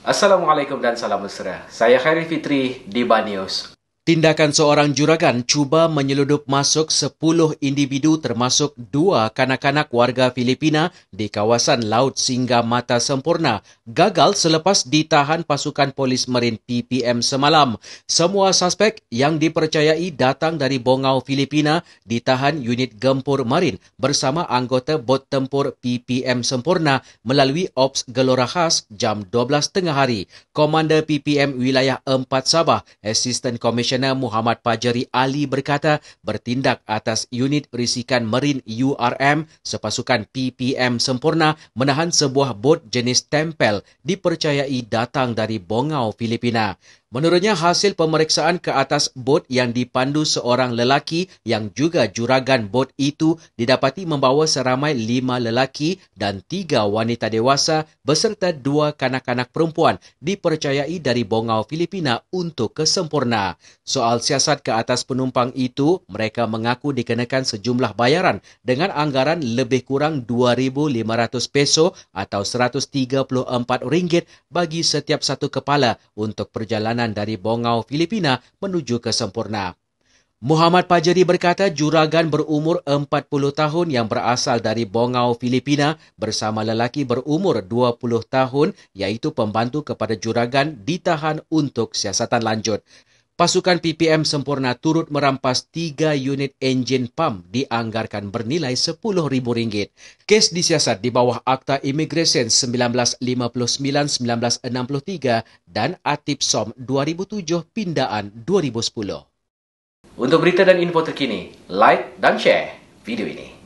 Assalamualaikum dan salam mesra. Saya Khairi Fitri di Banius. Tindakan seorang juragan cuba menyeludup masuk 10 individu termasuk dua kanak-kanak warga Filipina di kawasan Laut Singa Mata Sempurna gagal selepas ditahan pasukan polis marin PPM semalam. Semua suspek yang dipercayai datang dari Bongau Filipina ditahan unit gempur marin bersama anggota bot tempur PPM Sempurna melalui Ops Gelora Khas jam 12 tengah hari. Komander PPM Wilayah 4 Sabah, Assistant Commissioner Perdana Muhammad Pajari Ali berkata bertindak atas unit risikan Marin URM sepasukan PPM sempurna menahan sebuah bot jenis tempel dipercayai datang dari Bongau, Filipina. Menurutnya hasil pemeriksaan ke atas bot yang dipandu seorang lelaki yang juga juragan bot itu didapati membawa seramai lima lelaki dan tiga wanita dewasa beserta dua kanak-kanak perempuan dipercayai dari Bongau Filipina untuk kesempurna. Soal siasat ke atas penumpang itu, mereka mengaku dikenakan sejumlah bayaran dengan anggaran lebih kurang 2,500 peso atau 134 ringgit bagi setiap satu kepala untuk perjalanan perjalanan dari Bongau, Filipina menuju ke Sempurna. Muhammad Pajari berkata juragan berumur 40 tahun yang berasal dari Bongau, Filipina bersama lelaki berumur 20 tahun iaitu pembantu kepada juragan ditahan untuk siasatan lanjut. Pasukan PPM sempurna turut merampas tiga unit enjin pump dianggarkan bernilai RM10,000. Kes disiasat di bawah Akta Immigration 1959-1963 dan Atip SOM 2007 Pindaan 2010. Untuk berita dan info terkini, like dan share video ini.